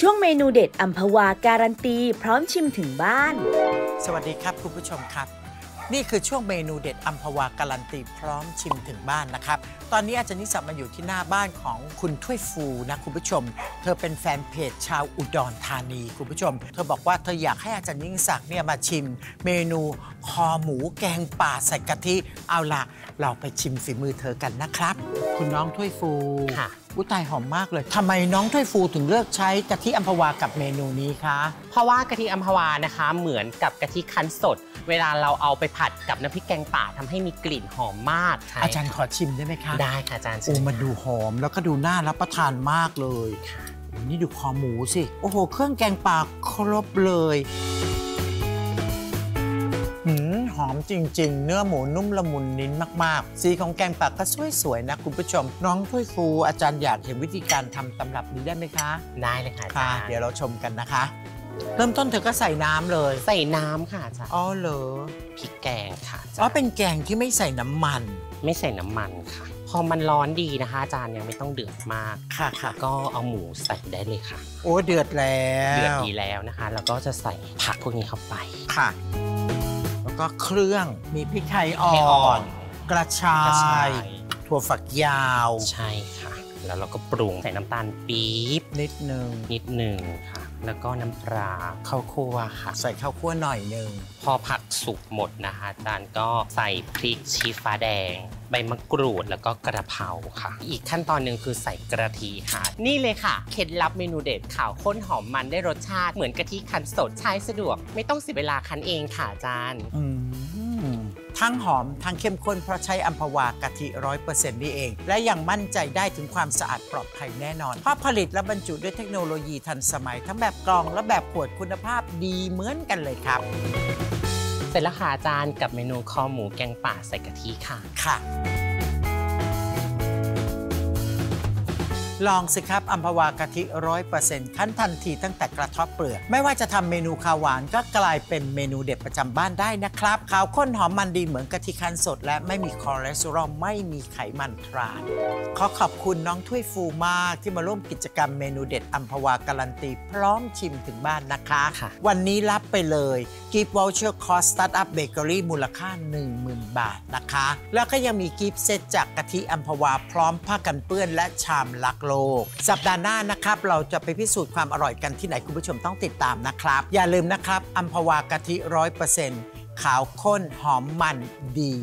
ช่วงเมนูเด็ดอัมพวาการันตี พร้อมชิมถึงบ้าน สวัสดีครับคุณผู้ชมครับ นี่คือช่วงเมนูเด็ดอัมพวาการันตีพร้อมชิมถึงบ้านนะครับ ตอนนี้อาจารย์นิสัมมาอยู่ที่หน้าบ้านของคุณถ้วยฟูนะคุณผู้ชม เธอเป็นแฟนเพจชาวอุดรธานีคุณผู้ชม เธอบอกว่าเธออยากให้อาจารย์ยิ่งศักดิ์เนี่ยมาชิม เมนูคอหมูแกงป่าใส่กะทิเอาล่ะ เราไปชิมฝีมือเธอกันนะครับ คุณน้องถ้วยฟูค่ะ อุ้ยตายหอมมากเลย ทำไมน้องถ้วยฟูถึงเลือกใช้กะทิอัมพวากับเมนูนี้คะ เพราะว่ากะทิอัมพวานะคะเหมือนกับกะทิคั้นสด เวลาเราเอาไปผัดกับน้ำพริกแกงป่าทำให้มีกลิ่นหอมมากใช่อาจารย์ขอชิมได้ไหมคะได้ค่ะอาจารย์โอ้มันดูหอมแล้วก็ดูน่ารับประทานมากเลยโอ้นี่ดูคอหมูสิ โอ้โห เครื่องแกงป่าครบเลยหื มหอมจริง ๆ เนื้อหมูนุ่มละมุนนิ้นมาก ๆ สีของแกงป่าก็สวยๆนะคุณผู้ชม น้องถ้วยฟูอาจารย์อยากเห็นวิธีการทำตำรับนี้ได้ไหมคะ ได้เลยค่ะอาค่ะจารย์เดี๋ยวเราชมกันนะคะ เริ่มต้นเธอก็ใส่น้ำเลย ใส่น้ำค่ะอาจารย์อ๋อเหรอพริกแกงค่ะอาจารย์อ๋อเป็นแกงที่ไม่ใส่น้ำมัน ไม่ใส่น้ำมันค่ะ พอมันร้อนดีนะคะอาจารย์ยังไม่ต้องเดือดมากค่ะค่ะก็เอาหมูใส่ได้เลยค่ะ โอ้เดือดแล้ว เดือดดีแล้วนะคะ แล้วก็จะใส่ผักพวกนี้เข้าไปค่ะ แล้วก็เครื่องมีพริกไทยอ่ให้อน กระชากระชายยถั่วฝักยาว ใช่ค่ะ แล้วเราก็ปรุงใส่น้ำตาลปี๊บนิดนึงนิดหนึ่งค่ะ แล้วก็น้ำปลาข้าวคั่วค่ะ ใส่ข้าวคั่วหน่อยหนึงพอผักสุกหมดนะคะอาจารย์ก็ใส่พริกชี้ฟ้าแดง ใบมะกรูดแล้วก็กระเพราค่ะ อีกขั้นตอนหนึ่งคือใส่กระเทีค่ะ นี่เลยค่ะ เคล็ดลับเมนูเด็ดข่าวข้นหอมมันได้รสชาติเหมือนกะทิคั้นสดใช้สะดวก ไม่ต้องเสียเวลาคั้นเองค่ะอาจารย์ อืม ทั้งหอมทั้งเข้มข้นเพราะใช้อัมพวากะทิร้อยเปอร์เซ็นต์นี่เอง และยังมั่นใจได้ถึงความสะอาดปลอดภัยแน่นอนเพราะผลิตและบรรจุด้วยเทคโนโลยีทันสมัย ทั้งแบบกล่องและแบบขวดคุณภาพดีเหมือนกันเลยครับ เสร็จแล้วค่ะอาจารย์กับเมนูคอหมูแกงป่าใส่กะทิค่ะค่ะ ลองสิครับอัมพวากะทิร้อยเปอร์เซ็นต์ขั้นทันทีตั้งแต่กระเทบเปลือก ไม่ว่าจะทำเมนูข้าวหวานก็กลายเป็นเมนูเด็ดประจำบ้านได้นะครับขาวข้นหอมมันดีเหมือนกะทิคั้นสด และไม่มีคอเลสเตอรอลไม่มีไขมันทราน ขอขอบคุณน้องถ้วยฟูมากที่มาร่วมกิจกรรมเมนูเด็ดอัมพวาการันตี พร้อมชิมถึงบ้านนะคะค่ะวันนี้รับไปเลย gift voucher คอสตาร์ทอัพเบเกอรี่มูลค่า 10,000 บาทนะคะ แล้วก็ยังมี gift set จากกะทิอัมพวาพร้อมผ้ากันเปื้อนและชามรักษ์โลก สัปดาห์หน้านะครับ เราจะไปพิสูจน์ความอร่อยกันที่ไหนคุณผู้ชมต้องติดตามนะครับ อย่าลืมนะครับอัมพวากะทิร้อยเปอร์เซ็นต์ขาวข้นหอมมันดี